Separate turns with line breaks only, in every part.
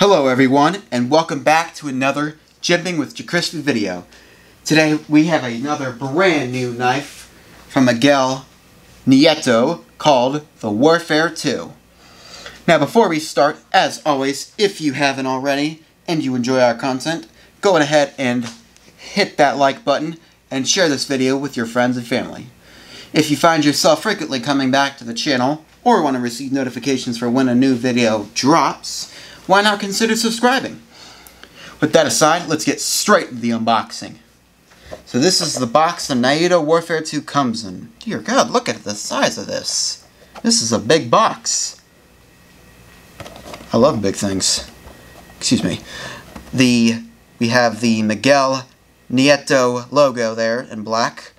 Hello everyone, and welcome back to another Jimping with JaCrispy video. Today we have another brand new knife from Miguel Nieto called the Warfare 2. Now before we start, as always, if you haven't already and you enjoy our content, go ahead and hit that like button and share this video with your friends and family. If you find yourself frequently coming back to the channel, or want to receive notifications for when a new video drops, why not consider subscribing? With that aside, let's get straight to the unboxing. So this is the box the Nieto Warfare 2 comes in. Dear God, look at the size of this. This is a big box. I love big things. Excuse me. The We have the Miguel Nieto logo there in black.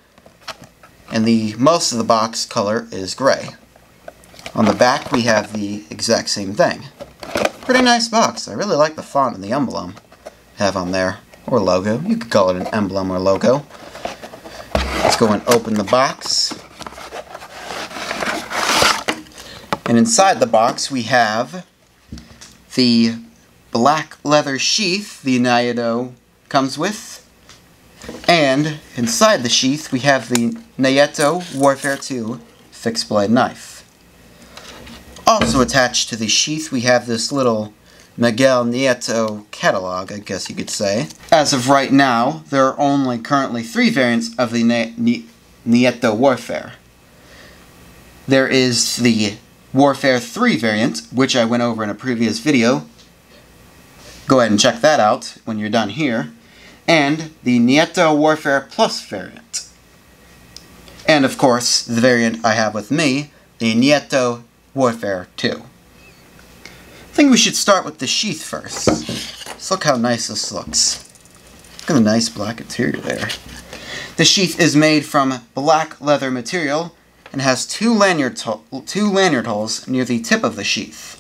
And the most of the box color is gray. On the back we have the exact same thing. Pretty nice box. I really like the font and the emblem have on there. Or logo. You could call it an emblem or logo. Let's go and open the box. And inside the box we have the black leather sheath the Nieto comes with. And inside the sheath we have the Nieto Warfare 2 fixed blade knife. Also attached to the sheath we have this little Miguel Nieto catalog, I guess you could say. As of right now, there are only currently three variants of the Nieto Warfare. There is the Warfare 3 variant, which I went over in a previous video. Go ahead and check that out when you're done here. And the Nieto Warfare Plus variant. And of course, the variant I have with me, the Nieto Warfare 2. I think we should start with the sheath first. Look how nice this looks. Look at the nice black interior there. The sheath is made from black leather material and has two lanyard, two lanyard holes near the tip of the sheath.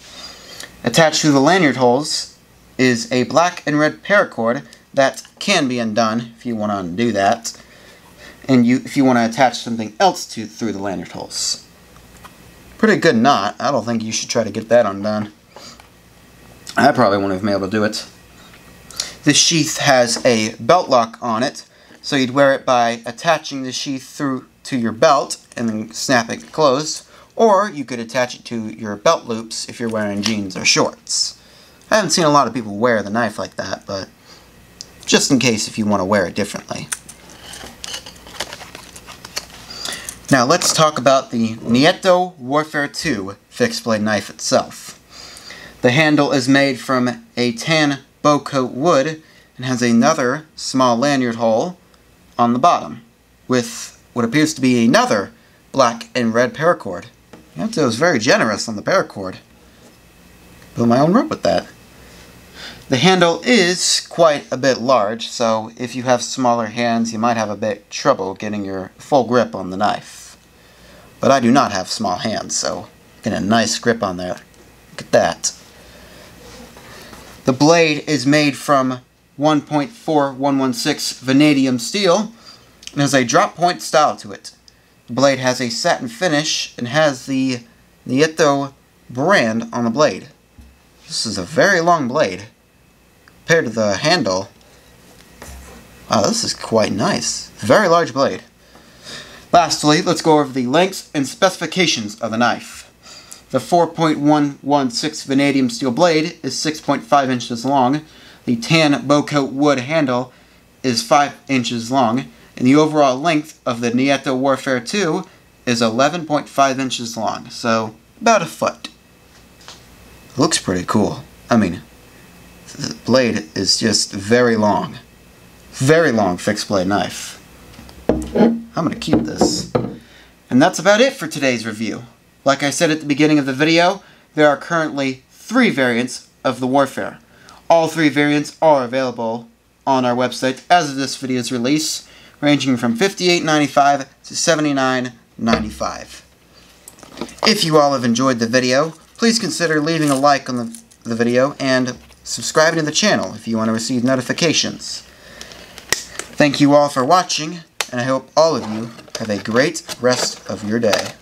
Attached to the lanyard holes is a black and red paracord that can be undone if you want to undo that, and you if you want to attach something else to through the lanyard holes. Pretty good knot. I don't think you should try to get that undone. I probably won't have been able to do it. This sheath has a belt lock on it, so you'd wear it by attaching the sheath through to your belt and then snap it closed, or you could attach it to your belt loops if you're wearing jeans or shorts. I haven't seen a lot of people wear the knife like that, but just in case if you want to wear it differently. Now let's talk about the Nieto Warfare 2 fixed blade knife itself. The handle is made from a tan bocote wood and has another small lanyard hole on the bottom with what appears to be another black and red paracord. Nieto is very generous on the paracord. Build my own rope with that. The handle is quite a bit large, so if you have smaller hands, you might have a bit trouble getting your full grip on the knife. But I do not have small hands, so get a nice grip on there. Look at that. The blade is made from 1.4116 vanadium steel and has a drop point style to it. The blade has a satin finish and has the Nieto brand on the blade. This is a very long blade. Compared to the handle, wow, this is quite nice. Very large blade. Lastly, let's go over the lengths and specifications of the knife. The 4.116 vanadium steel blade is 6.5 inches long. The tan bocote wood handle is 5 inches long. And the overall length of the Nieto Warfare 2 is 11.5 inches long. So, about a foot. Looks pretty cool. I mean, the blade is just very long. Very long fixed blade knife. I'm going to keep this. And that's about it for today's review. Like I said at the beginning of the video, there are currently three variants of the Warfare. All three variants are available on our website as of this video's release, ranging from $58.95 to $79.95. If you all have enjoyed the video, please consider leaving a like on the, the video and subscribing to the channel if you want to receive notifications. Thank you all for watching, and I hope all of you have a great rest of your day.